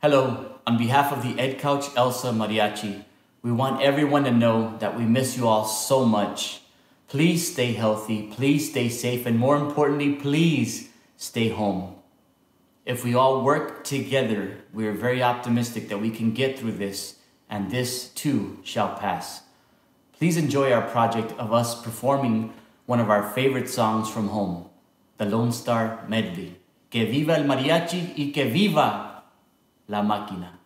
Hello, on behalf of the Ed Couch Elsa Mariachi, we want everyone to know that we miss you all so much. Please stay healthy, please stay safe, and more importantly, please stay home. If we all work together, we are very optimistic that we can get through this, and this too shall pass. Please enjoy our project of us performing one of our favorite songs from home, the Lone Star Medley. Que viva el mariachi y que viva la máquina.